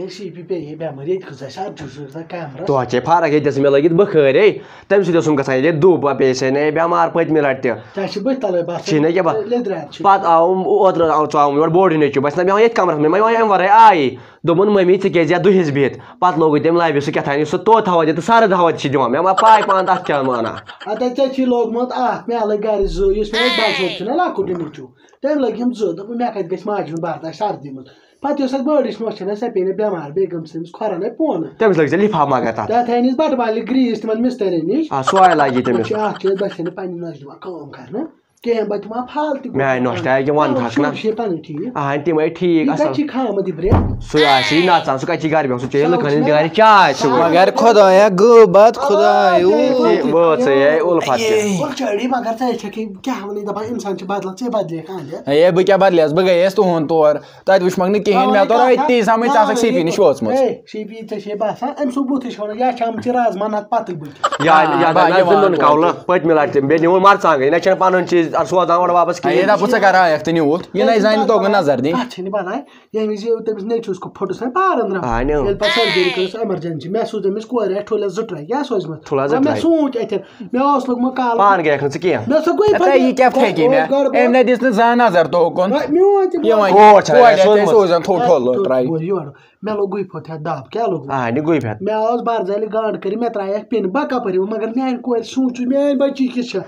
ہے سی پی پے ہے بیمار یہ کھسا سب چھ کیمرہ تو چے فرق ییٚتٮ۪س مےٚ لٲگِتھ بخٲرۍ ہے تَمہِ سۭتۍ اوسُم گژھان ییٚتہِ دُب پیسے نے بٮ۪مار پٔتمہِ لَٹہِ تہِ ژےٚ چھِ بٔتھۍ تَلے باسان چھِنہٕ کیٛاہ بہٕ پَتہٕ آوُم اوترٕ آو ژاوُم یورٕ بوٚڑ نیٚچوٗ بَس نہ مےٚ وَن ییٚتھۍ کَمرَس منٛز مےٚ وَن اَمہِ وَرٲے آیی دوٚپُن مٔمی ژٕ کیٛازِ یَتھ دُہِس بِہِتھ پَتہٕ لوگُے تٔمۍ لَبہِ سُہ کیٛاہ تھانۍ سُہ توتہِ ہوا دِتہٕ سَرٕد ہوا تہِ چھِ دِوان مےٚ ما پاے پانہٕ تَتھ کیٛاہ وَنان اَدٕ ژےٚ چھی لوگمُت اکھ مےٚ لٔگۍ گرِ زٕ یُس مےٚ بَل صٲب چھُنہ لۄکُٹ نیٚچوٗ تٔمۍ لٔگۍ یِم زٕ دوٚپُن مےٚ کَتہِ گژھِ ماجہِ ہُنٛد برداش سردی منٛز پَتہٕ یۄس اَتھ بٔڑِس نۄش چھَنہ سۄ پیٚیہِ نہٕ بٮ۪مار بیٚیہِ گٔمٕژ تٔمِس کھۄرَن ہے پونہٕ تٔمِس لٲگۍ ژےٚ لِفاف مگر تَتھ تَتھ أنِس بَٹہٕ بالہِ گرٛیٖس تِمن مِسترین نِش آ سۄے لاگی تٔمِس چھِ اکھ چیٖز بَچن نہٕ پنٛنہِ نۄش دِوان کٲم کَرنہٕ کِہیٖنۍ بہٕ دِوان پھالتہٕ میٛانہِ نۄشہِ تہِ آیہِ وَنہٕ نا چھِ پَنٕنۍ ٹھیٖک تِم ٲسۍ ٹھیٖک اَصٕل چھِ کھامہٕ یہِ برٛٮ۪کھ سُے آسہِ نَژان سُہ کَتہِ چھِ گرِ بیٚہوان سُہ چیٚیہِ لُکن ہِنٛدِ گرِ چاے سُہ مگر خۄدایا غٲبت خۄداے وٲژ ہے اُلفت چٲڑی مگر ژٕ چھَکھ کیٛاہ وَنٕے دَپان اِنسان چھِ بدلان ژےٚ بدلے کانٛہہ ہے بہٕ کیٛاہ بدلیس بہٕ گٔیَس تُہُنٛد تور تَتہِ وٕچھمَکھ نہٕ کِہیٖنۍ مےٚ توٚر أتی سَمٕجھ ژٕ آسَکھ سی پی نِش وٲژمٕژ سی پی ژےٚ چھے باسان أمۍ سُنٛد بُتھٕے چھِ وَنان یا چھِ آمژٕ رازما نَتہٕ پَتہٕ بٕتھِ پٔتمہِ لَٹہِ تہِ بیٚیہِ نیوٗن مَرژانٛگٕے نہ چھَنہٕ پَنُن چیٖز سوزان اورٕ واپَس کِہیٖنۍ دَپُس ژےٚ کَر آیَکھ تہٕ نِوُتھ یہِ نَے زانہِ توگن نظر دِنۍ اَتھ چھِنہٕ بَنان ییٚمہِ وِزِ تٔمِس نیٚچوِس پھُٹُس نہ پارَن آ، نیوٗ. ییٚلہِ پَتہٕ سٔرجری کٔرٕس ایمَرجَنسی مےٚ سوٗز أمِس کورِ اَتھِ ٹھوٗلَس زٕ ترٛےٚ کیٛاہ زٕ مےٚ. سوٗنٛچ اَتٮ۪ن مےٚ اوس لوٚگمُت کال پانہٕ گٔیَکھ نہٕ ژٕ کینٛہہ مےٚ گوٚو ہے یہِ کیٛاہ پھیٚکی مےٚ أمۍ نَے دِژ نہٕ زانٛہہ نظر توکُن. سوزان ٹھوٚل یورٕ مےٚ لوٚگ گُہہِ پھوٚت ہٮ۪تھ دَب کیٛاہ لوٚگ پھٮ۪ت مےٚ اوس برزَلہِ گانٛڈ کٔرِتھ مےٚ ترٛایَکھ پِن بہٕ کَپٲرۍ یِمہٕ مگر میٛانہِ کورِ سوٗنٛچُے میٛٲنۍ بَچی کِژھ چھےٚ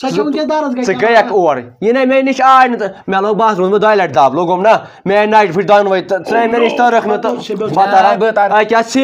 سۄ چھےٚ وٕنکٮ۪س درس ژٕ گٔیَکھ اور یہِ نَے مےٚ نِش آے نہٕ تہٕ مےٚ لوگ باتھ روٗمَس منٛز دۄیہِ لَٹہِ دَب لوگُم نا میٛانہِ نَیہِ پھِرِ دۄنوَے تہٕ ژٕ مےٚ نِش تٔرٕکھ نہٕ تہٕ بہٕ سی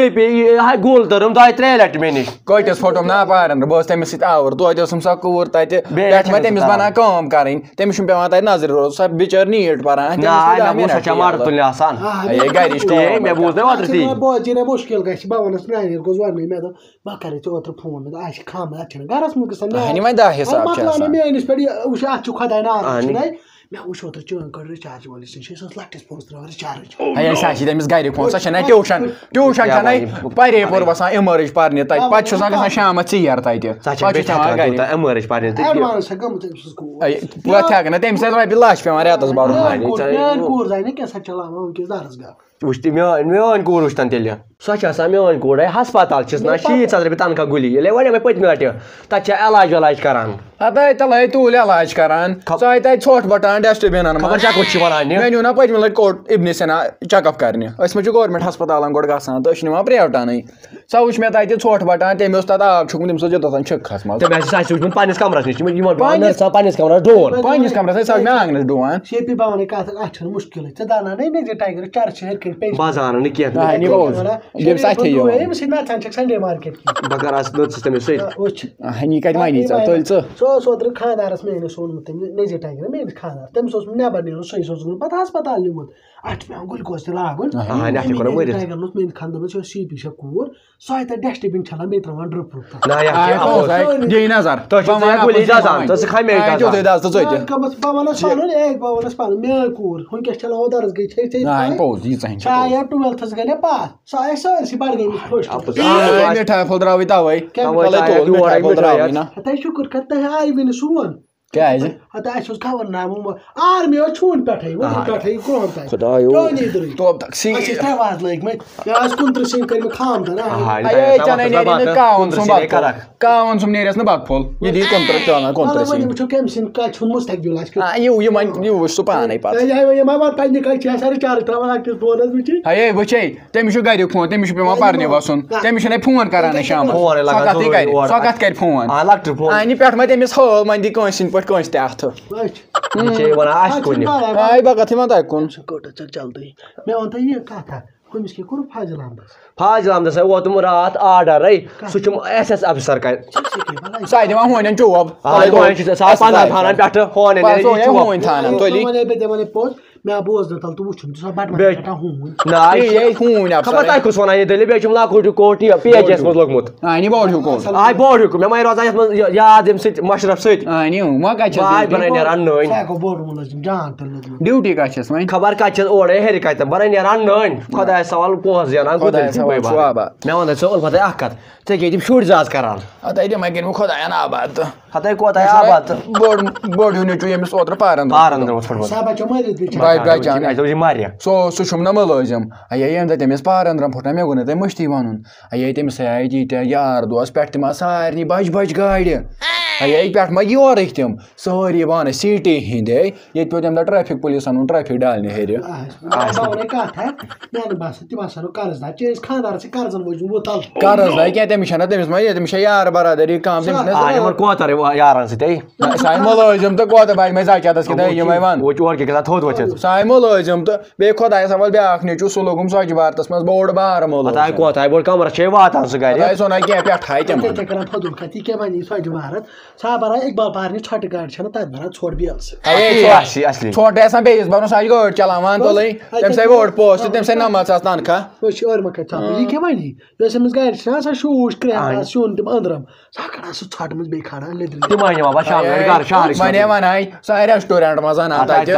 ہاے گُل تٔرٕم دۄیہِ ترٛیٚیہِ لَٹہِ مےٚ نِش کٲتِس پھوٚٹُم نا پارن بہٕ اوسُس تٔمِس سۭتۍ آوُر توتہِ ٲسٕم سۄ کوٗر تَتہِ پٮ۪ٹھ مےٚ چھَکھ تٔمِس بَنان کٲم کَرٕنۍ تٔمِس چھُنہٕ پٮ۪وان تَتہِ نظرِ روزُن سۄ بِچٲر نیٖٹ پَران مےٚ بوٗز سۄ چھےٚ مَرٕ تُلنہِ آسان ہے گَرِچ تی مےٚ بوٗز نہ اوترٕ تی بوزی نہ مُشکِل گژھِ بہٕ وَنَس گوٚژھ مےٚ دوٚپ کَرے ژےٚ اوترٕ فون مےٚ دوٚپ اَسہِ چھِ خامہٕ اَتھ چھِنہٕ گَرَس منٛز گژھان وۄنۍ دَہ حِساب آسان نہٕ میٛٲنِس پٮ۪ٹھ یہِ وٕچھ اَتھ چھُ خۄداے نار. چھُنَے مےٚ وٕچھ اوترٕ چٲنۍ کٔڑ رِچارٕج وٲلِس نِش أسۍ ٲس لۄکٹِس پونٛسہٕ ترٛاوان رِچارٕج ہے سۄ چھِ تٔمِس گَرِ فون سۄ چھَنہ ٹیوٗشَن ٹیوٗشَن چھَنہ پَرے پوٗر وَسان اِمٲرٕج پَرنہِ تَتہِ پَتہٕ چھُ آسان گژھان شامَس ژیر تَتہِ پَتہٕ تہٕ ہٮ۪کہٕ نہٕ تَمہِ سۭتۍ رۄپیہِ لَچھ پٮ۪وان رٮ۪تَس بَرُن میٛٲنۍ کوٗر ژےٚ- میٛٲنۍ کوٗر زانہِ نہٕ کیٛاہ سا چلاوان وٕنکٮ۪س درس گاہ وٕچھ تہِ میٲنۍ میٲنۍ کوٗر وٕچھ تَن تیٚلہِ سۄ چھِ آسان میٲنۍ کوٗر ہے ہسپتال چھِس نا شیٖتھ ساس رۄپیہِ تنخواہ گُلی ییٚلے وَنیو مےٚ پٔتمہِ لَٹہِ تَتہِ چھےٚ علاج ولاج کران ہَتاے تَلے توٗلۍ علاج کران ژٕ آے تَتہِ ژھۄٹھ بَٹان ڈسٹہٕ بِنَن منٛز کوٚت چھِ وَنان مےٚ نیوٗ نا پٔتمہِ لَٹہِ کوٚٹ اِبنہِ چَک اَپ کَرنہِ أسۍ مہ چھِ گورمٮ۪نٛٹ ہَسپَتالَن گۄڈٕ گژھان تہٕ أسۍ چھِ نِوان پرٛیوٹَنٕے سۄ وٕچھ مےٚ تَتہِ ژھۄٹھ بَٹان تٔمۍ اوس تَتھ آب چھُکمُت تٔمِس اوس یوٚتَتھ تام چھِکھَس منٛز تٔمۍ آسہِ آسہِ وٕچھمُت پنٛنِس کَمرَس نِش یِمن یِمن نٔرسَن پنٛنِس کَمرَس ڈوٗن پنٛنِس کَمرَس ٲسۍ سۄ مےٚ آنٛگنَس ڈُوان شے پی بہٕ وَنَے کَتھ اَتھ چھُنہٕ مُشکِلٕے ژٕ دَنانے نہٕ زِ ٹایگَر چرچہِ ہیٚرِ کٔنۍ پیٚیہِ بہٕ زانہٕ نہٕ کینٛہہ ییٚمِس اَتھِ أمِس سۭتۍ نَژان چھَکھ سَنڈے مارکیٹ بہٕ کَرٕ آسہٕ نٔژٕس تٔمِس سۭتۍ وٕچھ ہنی کَتہِ وَنی ژےٚ تُلۍ ژٕ سُہ اوس اوترٕ خانٛدارَس میٛٲنِس اوٚنمُت تٔمِس نٔزیٖر ٹایگَر میٛٲنِس خانٛدار تٔمِس اوس نٮ۪بر نیرُن سُے اوس پَتہٕ ہَسپَتال نِمُت اَتھ چھُ پیٚوان گُلکوز تہِ لاگُن اہنہِ اَتھ چھِ کَران ؤرِتھ ٹایگَرن اوس میٛٲنۍ خانٛدار چھِ سی پی چھےٚ کوٗر سۄ آیہِ تَتہِ ڈسٹہٕ بِن چھَلان بیٚیہِ ترٛاوان ڈرٛپ آے. آے تۄہہِ بہٕ وَنہٕ آے وَنَس پَنُن اے بہٕ وَنَس پَنُن میٛٲنۍ کوٗر وٕنکٮ۪س چلاوو درس گٔے آیہِ ٹُویلتھَس گٔے نہ پاس سۄ آیہِ سٲرسٕے بَڈگٲمِس. مِٹھاے تَوَے ہَتاے شُکُر کَر تۄہہِ آیہِ نہٕ سون کیٛازِ؟ ہَتہٕ اَسہِ اوس خبر نامہٕ آرمی اوس چھوٗنۍ پٮ۪ٹھَے پٮ۪ٹھَے کُلہَن تانۍ. چٲنی درٕے اَسہِ ٲسۍ لٲگۍمٕتۍ مےٚ کُنترٕٛہ سِنۍ کاوُن سُم نیرٮ۪س نہٕ بَتہٕ پھوٚل۔ یہِ دی کُنترٕٛہ سِنۍ۔ وٕچھو کٔمۍ سٕنٛدۍ کَتہِ چھُنہٕ مُستقبِل آسہِ یہِ وۄنۍ یہِ وٕچھ سُہ پانَے پَتہٕ۔ پنٛنہِ کَتہِ چھِ رِچارٕج ترٛاوان وٕچھِ ہے وٕچھے تٔمِس چھُ گَریُک فون تٔمِس چھُ پیٚوان پَرنہِ وَسُن۔ تٔمِس چھُنَے فون کَران شامَس۔ سۄ کَتھ کَرِ۔ فون۔ لۄکٹہِ فون۔ اَنہِ پٮ۪ٹھ ما تٔمِس ہٲو وۄنۍ دی کٲنٛسہِ ہِنٛدۍ پٲٹھۍ کٲنٛسہِ تہِ اَتھٕ۔ یہِ چھے وَنان آسہِ کُنہِ آے بَکَت یِوان تۄہہِ کُن۔ سُہ کوٚٹ ژٕ جلدی مےٚ ووٚن تۄہہِ یہِ کَتھ اَکھ۔ ہُمِس کیٛاہ کوٚرُکھ فاضِل احمدَس فاضل احمدَس ہے ووتُم راتھ آرڈَرٕے سُہ چھُم ایس ایس افسر کَرِ۔ سُہ آے دِوان ہونٮ۪ن چوب۔ پنٛداہ پٮ۪ٹھٕ۔ ہونٮ۪ن پَتہٕ بہٕ مےٚ بوزنہٕ تَل تہٕ وٕچھُن ژٕ سا بَٹہٕ بیٚیہِ- رَٹان ہوٗنۍ نہ یہِ یے چھُ- ہوٗنۍ خبر تۄہہِ کُس وَنان یہِ دٔلیٖل بیٚیہِ چھُم لۄکُٹ یہِ کوٹ یہِ پی ایچ ایس منٛز لوٚگمُت بوڑ ہیوٗ آے بوڑ ہیوٗ مےٚ ما روزان یَتھ منٛز یاد ییٚمہِ سۭتۍ مَشرف سۭتۍ اَنہِ وۄنۍ کَتہِ بہٕ آے چھَس بَناے نیران نٔنۍ سُہ ہٮ۪کو بوٚڑ مُلٲزِم جان تہِ لوٚگمُت ڈیوٹی کَتہِ چھَس وۄنۍ خبر کَتہِ چھَس اورَے ہیٚرِ کَتٮ۪ن بَناے نیران نٔنۍ خۄدایَس سوال پونٛسہٕ زینان. مےٚ وَن ژٕ اُلفت اکھ کَتھ ژےٚ کیٛاہ تِم شُرۍ زاز کَران اَدَے دِمَے کٔرۍ وۄنۍ خۄدایَن آباد تہٕ ہَتَے کوتاہ آباد تہٕ بوٚڑ بوٚڑ ہیوٗ نیٚچوٗ ییٚمِس اوترٕ پارَن بارَن درٛامُت پھٕٹمُت گژھان اَسہِ دوٚپ یہِ مَرِ سُہ سُہ چھُم نہ مُلٲزِم اَیے ییٚمہِ دۄہ تٔمِس پارَندرَم پھٕٹنا مےٚ گوٚو نہٕ تۄہہِ مٔشتٕے وَنُن اَیے تٔمِس آے تیٖتیٛاہ یار دوس پٮ۪ٹھ تِم آسہٕ سارنٕے بَجہِ بَجہِ گاڑِ اَیے پٮ۪ٹھ ما یورٕکۍ تِم سٲری بانہٕ سیٖٹی ہِنٛدۍ ییٚتہِ پیوٚو تَمہِ دۄہ ٹرٛیفِک پُلیٖسَن اوٚن ٹرٛیفِک ڈالنہِ ہیٚرِ تِم قرض نہ کینٛہہ تٔمِس چھَنہ تٔمِس ما تٔمِس چھےٚ یار برادٔری کَم تٔمِس کوتر یارن سۭتۍ سُہ آے مُلٲزِم تہٕ کوتاہ بَجہِ مےٚ زاکیتَس کِتھٕ یِمَے وَن تھوٚد ؤتھِتھ سُہ آے مُلٲزِم تہٕ بیٚیہِ خۄدایَس حوال بیٛاکھ نیٚچوٗ سُہ لوگُم سۄچہِ بھارتَس منٛز بوٚڑ بارٕ مُلٲزِم آے بوٚڑ کمرس چھے واتان سُہ گرِ سۄ نہ کینٛہہ پٮ۪ٹھ آے تِمن تِتھَے کران فضوٗل کَتھ یہِ کیٛاہ وَنہِ سۄجہِ بھارت سۄ بَران اقبال پارنہِ ژھۄٹہِ گاڑِ چھَنہٕ تَتہِ بَران ژھۄٹھ بیل سۭتۍ اَصلی اَصلی ژھۄٹھ آسان بیٚیِس بَرُن سۄ آسہِ گٲڑۍ چلاوان تُلٕنۍ تٔمِس آے ووٹ پوسٹ تٔمِس آے نَمَتھ ساس تنخواہ أسۍ چھِ ٲرمہٕ کَتہِ ژاپان یہِ کیٛاہ وَنہِ یۄس أمِس گَرِ چھِنہ آسان شوٗش کرٛٮ۪ہن سیُن تِم أنٛدرم سۄ کَڑان سُہ ژھۄٹہٕ منٛز بیٚیہِ کھالان لیٚدرِ تِم آے نِوان پتہٕ شام گرِ شہرٕ وَنے وَن آے سۄ آے ریسٹورنٛٹ منٛز اَنان تَتہِ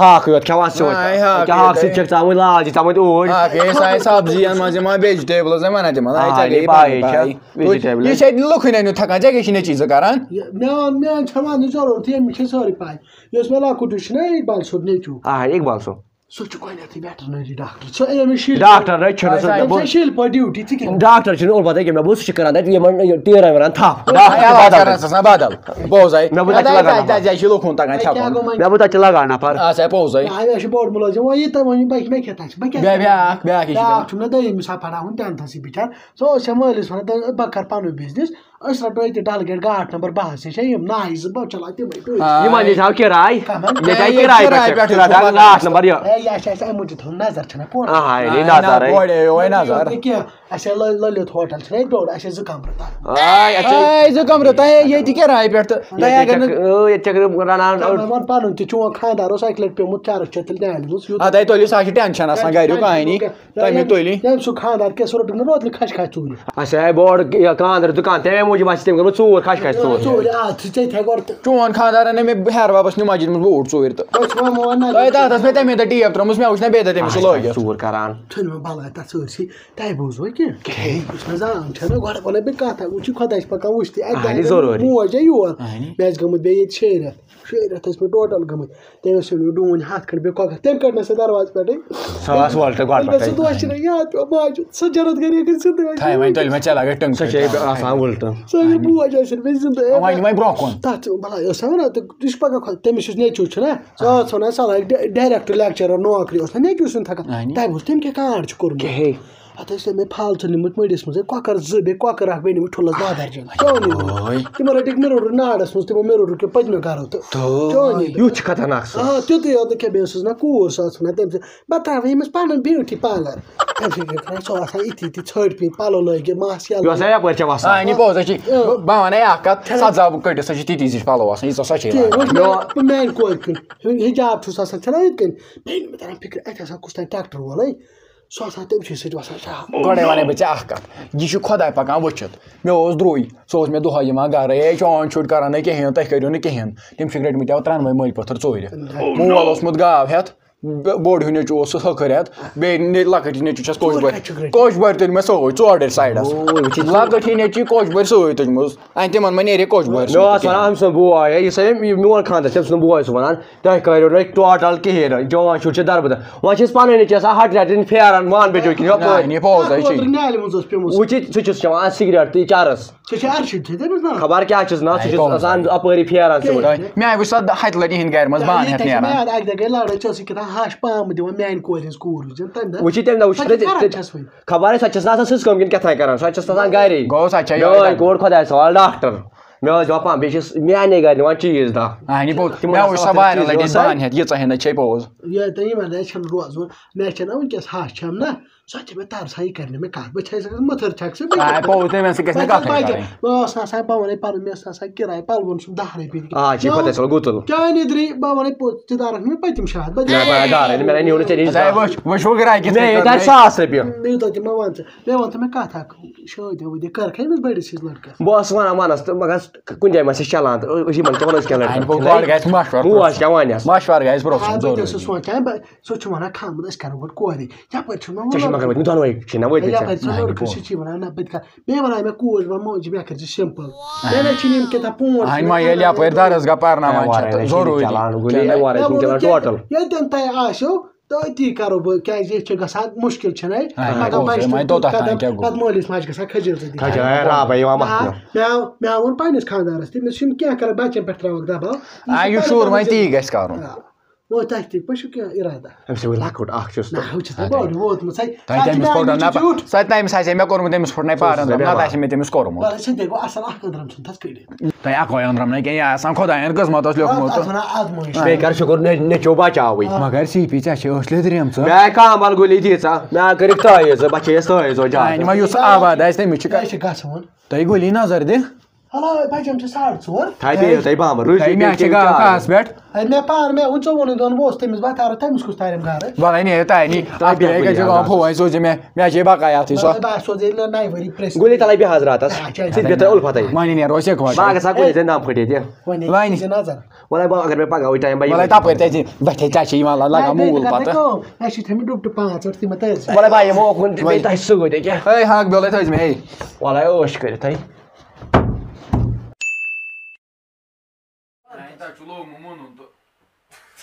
ہاکھ یوت کھٮ۪وان سیوٚد آے ہاکھ کیٛاہ ہاکھ سۭتۍ چھکھ ژامٕتۍ لال چھِ ژامٕتۍ اوٗرۍ باقٕے سۄ آے سبزِیَن منٛز یِوان ویجِٹیبلٕز وَنان تِمن آ، آے ژےٚ یہِ گٔیی پاے پَنٕنۍ چھےٚ پاے. vegetable. یہِ چھِ اَتہِ لُکھٕے نہٕ تھکان ژےٚ کیٛاہ چھِ چیٖزٕ کران میون میٲنۍ چھےٚ وَننٕچ ضروٗرت ییٚمِس چھِ سٲرٕے پاے یۄس مےٚ لۄکُٹ ہیوٗ چھُنہ اقبال صٲب نیٚچوٗ آ اقبال صٲب سُہ چھُ گۄڈنٮ۪تھٕے ویٹرنری ڈاکٹر سُہ أمِس شیٖل؟ ڈاکٹر نَے چھُنہٕ سُہ تٔمِس چھِ شیٖل؟ پٲٹھۍ ڈیوٗٹی کیٛاہ ڈاکٹر چھُنہٕ اور پتہٕ مےٚ بوٗز سُہ چھُ کران تَتہِ یِمن ٹیٖرن وَنان تھپھ علاج کرنَس آسان بدل پوٚزَے مےٚ بوٗز تَتہِ چھِ لگان تَتہِ چھِ لُکُن تَگان کیٛاہ چھَپُن گوٚو وۄنۍ مےٚ بوٗز تَتہِ چھِ لگان نفر؟ آسا پوٚزَے مےٚ چھِ بوٚڑ مُلٲزِم وۄنۍ یہِ کیٛاہ تَتھ بہٕ بیٚیہِ بیٛاکھ بیٛاکھ یہِ چھِ بیٛاکھ چھُم نہ دوٚیِم سا پَرناوُن ٹٮ۪نتھَسٕے بِچار سُہ اوس ہا مٲلِس وَنان دوٚپ بہٕ کَرٕ پَنُن بِزنِس أسۍ رَٹو ییٚتہِ ڈل گیٹ گاٹ نمبر بَہَس نِش یِم نایہِ زٕ بہٕ چلاو تِمَے ٹٲٹھۍ یِمن نِش ہاو کِراے آیہِ ییٚتہِ کِراے پٮ۪ٹھ چھُ لاٹ نمبر یہِ ہے یہِ چھِ اَسہِ اَمہِ موٗجوٗب تھاوُن نظر یوے نظر کینٛہہ اَسہِ لٔلِت ہوٹل چھِنہ ییٚتہِ بوٚڑ اَسہِ زٕ کَمرٕ تَتھ زٕ کَمرٕ تۄہہِ ییٚتہِ کِراے پٮ۪ٹھ تہٕ تۄہہِ اگر نہٕ رَنان وَن پَنُن تہِ چون خاندار اوس اَکہِ لَٹہِ پیوٚمُت چرٕس چھِ تیٚلہِ نیالہِ اَے تُلِو سۄ چھِ ٹٮ۪نشَن آسان گَریُک کہانی تَمہِ تُلہِ ییٚمہِ سُہ خاندار کیٛاہ سُہ روٚٹُن نہٕ روتلہِ کھَش کھَش ژوٗرِ اَسہِ آے بوٚڑ یہِ کانٛدر دُکان تَمے موٗجوٗب آسہِ تٔمۍ کوٚرمُت ژوٗر کھش کھش ژوٗر چون خاندار اَنے مےٚ ہیر بابَس نیوٗ مسجِد منٛز بوٗٹ ژوٗرِ تہٕ تۄہہِ تَتھ ٲس مےٚ تَمے دۄہ ٹیپ ترٛٲومٕژ مےٚ وٕچھ نہ بیٚیہِ دۄہ تٔمِس سُہ لٲگِتھ ژوٗر کران. بہٕ. موج ہے یور اَہنہِ. مےٚ ٲسۍ گٔمٕتۍ بیٚیہِ ییٚتہِ شیٚیہِ رٮ۪تھ شیٚیہِ رٮ۪تھ ٲسۍ مےٚ ٹوٹَل گٔمٕتۍ تٔمۍ ٲسۍ ڈوٗنۍ ہَتھ کھٔنٛڈ بیٚیہِ کۄکَر تٔمۍ کٔڑ مےٚ سۄ دروازٕ پٮ۪ٹھٕے سۄ ٲس وۄلٹہٕ گۄڈٕ مےٚ سُہ پٮ۪ٹھَے دۄہ چھِنہ یاد پیٚوان ماجہِ سۄ جنت گٔری وۄنۍ مےٚ لگے ٹنٛگ سۄ چھے آسان وٕلٹہٕ سۄ اگر بوج آسن بیٚیہِ زِندٕ وۄنۍ وۄنۍ برونٛہہ کُن تَتھ بَلاے ٲس وَنان تہٕ یہِ چھُ پَکان خۄد تٔمِس یُس نیٚچوٗ چھُنہ سۄ ٲس وَنان سۄ لَگہِ ڈایریکٹ لیکچرر نوکری اوس نہ نیٚچوٗ سُنٛد تھکان اَہنہِ. تۄہہِ بوٗز پَتہٕ ٲسۍ مےٚ پھال ژٕ نِمٕتۍ مٔڈِس منٛز کۄکَر زٕ بیٚیہِ کۄکَر اَکھ بیٚیہِ نِمٕتۍ ٹھُلَس درجن تِمو رٔٹِکھ مِروڈ نارَس منٛز تِمو مِروڈ کیٚو پٔتمیو گَرو تہٕ یُتھ چھُ خطرناک آ تیُتُے یوت نہٕ کینٛہہ بیٚیہِ ٲسٕس نہ کوٗر سۄ ٲس وَنان تٔمۍ سۭتۍ بہٕ ترٛاوٕ ییٚمِس پَنُن بیوٗٹی پارلر سۭتۍ سۄ آسان یِتھی یِتھی ژھٔٹۍ پیٖنتۍ پَلو لٲگِتھ یَلہٕ میانہِ کورِ حِجاب چھُس آسان چھَنہ یِتھ کٔنۍ مےٚ تَران فِکرِ اَتہِ آسان کُس تانۍ ٹرٛیکٹر وولٕے سُہ آسان تٔمۍ سٕے سۭتۍ وَسان شاہ گۄڈَے وَنے بہٕ ژےٚ اکھ کَتھ یہِ چھُ خۄداے پَکان وٕچھِتھ مےٚ اوس درٛوے سُہ اوس مےٚ دۄہَے یِوان گَرَے ہے چون شُرۍ کَران نہٕ کِہیٖنۍ تُہۍ کٔرِو نہٕ کِہیٖنۍ تِم چھِ رٔٹمٕتۍ اَوٕ ترٛٮ۪نوَے مٔلۍ پٔتھٕر ژوٗرِ مول اوسمُت گاو ہٮ۪تھ بوٚڑ ہیوٗ نیٚچوٗ اوس سُہ ہکھٕر ہٮ۪تھ بیٚیہِ لۄکٕٹ ہِی نیٚچوٗ چھَس کوچ کَتہِ چھُکھ بٔرۍ رٔٹِتھ؟ کوچ بٔرۍ تُلۍ مےٚ سۭتۍ ژورِ سایڈَس لۄکٕٹ ہِی نیٚچی کوچ بٔرۍ سۭتۍ تُجمٕژ اَنہِ تِمَن ما نیرِ کوچ مےٚ اوس بٔرۍ وَنان أمۍ سُنٛد بوے ہے یُس أمۍ میون خاندر چھُ أمۍ سُنٛد بوے سُہ وَنان تۄہہِ کٔرِو نہٕ ٹوٹل کِہیٖنۍ نہٕ جوان شُر چھُ دربدر وۄنۍ چھِ أسۍ پَنٕنۍ نیٚچی آسان ہَٹ لَٹہِ پھیران وان بِجو کِنۍ یَپٲرۍ یہِ پوٚز چھِ نیالہِ منٛز اوس پیوٚمُت وٕچھِتھ سُہ چھُس چٮ۪وان سِگریٹ تہٕ چرس سُہ چھِ اَرشِد چھِ تٔمِس نا خبر کیٛاہ چھُس نا سُہ چھُس آسان اَپٲری پھیران سیوٚد مےٚ آیہِ وٕچھ سۄ ہَتہِ لَٹہِ یِہِنٛدِ گَرِ منٛز بانہٕ ہٮ۪تھ نیران ہَش پامہٕ دِوان میانہِ کورِ ہِنٛز کوٗر تَمہِ دۄہ تَمہِ دۄہ وٕچھ خبر سۄ چھَس نہٕ آسان سٕژ کٲم کِنہٕ کیٛاہ تھانۍ کران سۄ چھَس آسان گرے میٲنۍ کوٗر خۄداے سوال ڈاکٹر مےٚ ٲس دَپان بیٚیہِ چھِس میانے گرِ نِوان چیٖز دہ ییٖژاہ ہِنٛدۍ چھے پوٚز یہِ تۄہہِ یِمن اَسہِ چھَنہٕ روزُن مےٚ ہَش چھَم نا سۄ چھِ مےٚ ترسان یہِ کَرِ نہٕ مےٚ کَتھ بہٕ چھَس مٔتھٕر چھَکھ بہٕ اوس آسان بہٕ وَنَے پَنُن مےٚ ٲس آسان کِراے پَلوَن چھُم دَہ رۄپیہِ چانہِ درٛی بہٕ وَنَے ژٕ دارَکھ مےٚ پٔتِم ییٚتہِ کٔر ساس رۄپیہِ مےٚ تہِ مےٚ وَن ژٕ مےٚ وَن ژٕ مےٚ کَتھ اَکھ شٲدی وٲدی کٔرکھے أمِس بٔڑِس ہِنٛز لٔڑکَس بہٕ اوسُس وَنان وَنَس تہٕ مگر کُنہِ جایہِ ما چھِ چلان تہٕ أسۍ یِمن تہِ وَنو أسۍ کیٛاہ موج کیٛاہ وَنٮ۪س مشوَر گژھِ تہِ ضروٗری سونٛچان سُہ چھُ وَنان خانٛدر أسۍ کَرو گۄڈٕ کورِ یَپٲرۍ چھُ زِ سِمپٕل مےٚ نَے چھِنہٕ یِم کِتاب پونٛڈ اَنہِ ما ییٚلہِ یَپٲرۍ درسگاہ پَرناوان چھِ وَرٲے تہٕ چھِ ضروٗری چلان گُلی کیٛاہ اَمہِ وَرٲے چھِنہٕ چلان ٹوٹل ییٚتٮ۪ن تۄہہِ آسیو تٔتی کَرو بہٕ کیٛازِ ییٚتہِ چھِ گژھان مُشکِل؟ پَتہٕ مٲلِس ماجہِ گژھان مےٚ ووٚن پنٛنِس خاندارَس کینٛہہ کَران بَچَن پٮ۪ٹھ ترٛاوَکھ دَباو آ یہِ شُر وۄنۍ تی گژھِ کَرُن وۄنۍ تۄہہِ تہِ پٔشو کینٛہہ اِرادہ أمۍ سۭتۍ لۄکُٹ اکھ چھُس نہ ہُہ چھُس نہٕ بٔڑ ووتمُت تٔمِس پھوٹو نہ سۄ تٔمِس آسہِ ہے مےٚ کوٚرمُت تٔمِس پھُٹنَے پارَن نہ تہٕ آسہِ مےٚ تٔمِس کوٚرمُت تہِ تۄہہِ اَکوے أنٛدرَم نہٕ کینٛہہ یہِ آسان خۄدایَن لیوٚکھمُت اَتھ وَنان اَدمٲیش بیٚیہِ کر شُکُر نے- نیٚچوٗ بچاوٕے مگر سی پی ژےٚ چھِ ٲس لیٚدرِم ژٕ مےٚ کامبل گُلی دِژا مےٚ کٔرِکھ تٲیٖژ میٛانہِ جان ما یُس آباد آسہِ تٔمِس چھِ کیٛاہ تۄہہِ گُلی نظر دِ ہَلاے بَجَم چھِ ساڑٕ ژور بامبر تۄہہِ مےٚ چھِ کھہَس پٮ۪ٹھ اَدٕ مےٚ پانہٕ مےٚ تٔمِس تٔمِس کُس نی نام پھٕٹے نظر اگر چھِ موٗل پَتہٕ چھِ اوکُن کٔرِتھ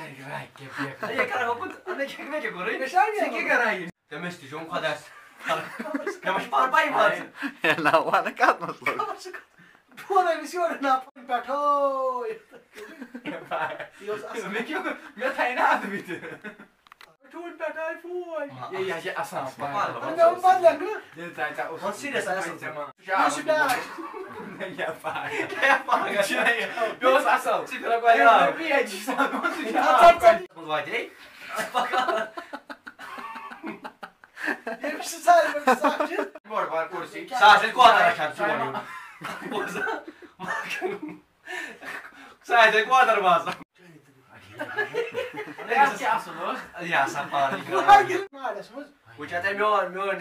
Sergüvek yapıyor. Hayır kadar hopun anne ekmek yok orayı. Beşer mi? Seki karayı. Demişti John Kader. Yavaş parpayı var. Ya la var kalmaz. Bu ana bir şey var ne yapayım beto. Yemek yok. Ya tayna adı bitti. Tun betal fuy. Ya ya ya asan. Ben ben lan. Ne tayta. Nasıl da sana. Nasıl da. اَصٕل گٔے اَصٕل بہٕ زاننٕے یہِ اوس یہِ کیٛاہ ٲس تٔمِس تہِ چھُم خۄدایَس مےٚ ما چھِ پانہٕ پَیی مےٚ تھایہِ نا اَتھ بٕتھِ ساے کوتر باسان یہِ آسان پانہٕ وٕچھا تۄہہِ میون میون